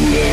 Yeah.